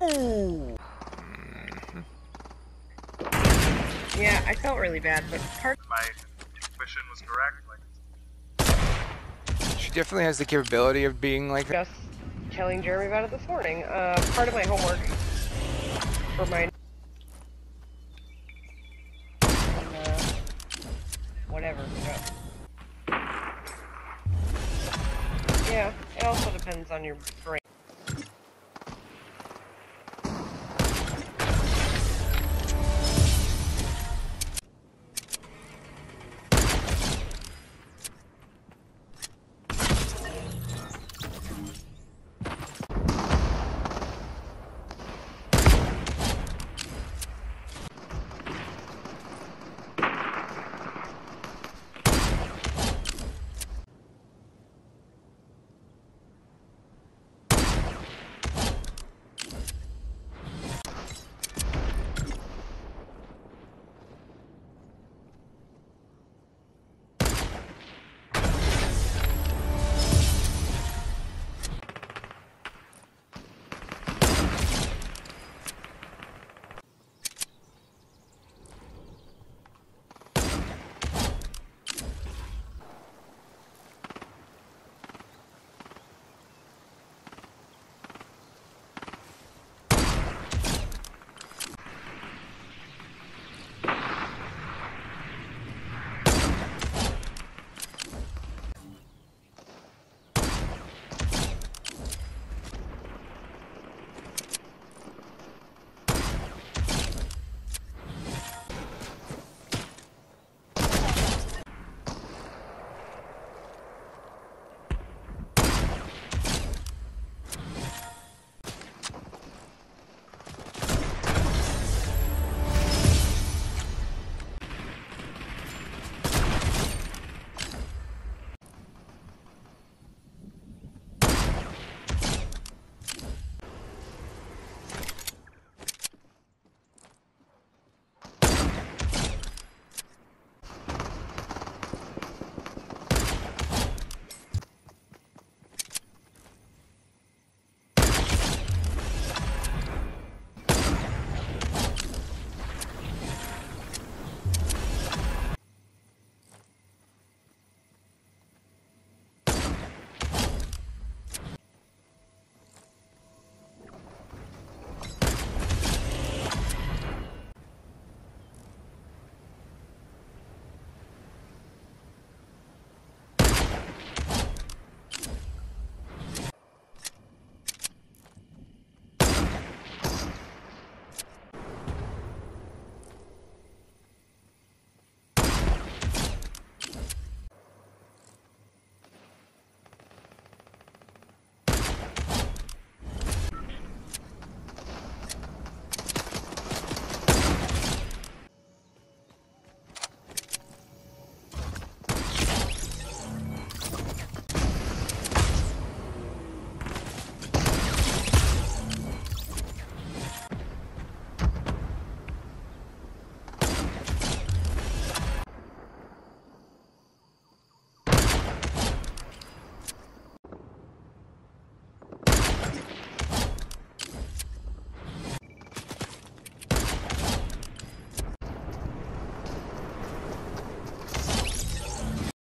Mm-hmm. Yeah, I felt really bad, but part my intuition was correct. Like... She definitely has the capability of being like. Yes telling Jeremy about it this morning. Uh, part of my homework for my uh, whatever. Yeah, it also depends on your brain.